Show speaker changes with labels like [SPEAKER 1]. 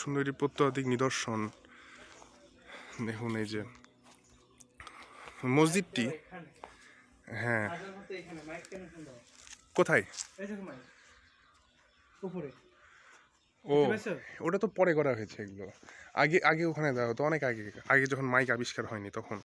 [SPEAKER 1] সুন্দরী প্রত্যাধিক নিদর্শন। দেখুন এই যে মসজিদটি হ্যাঁ। কোথায়? ও, ওটা তো পরে করা হয়েছে এগুলো। আগে আগে ওখানে দেওয়া হতো, অনেক আগে আগে যখন মাইক আবিষ্কার হয়নি তখন।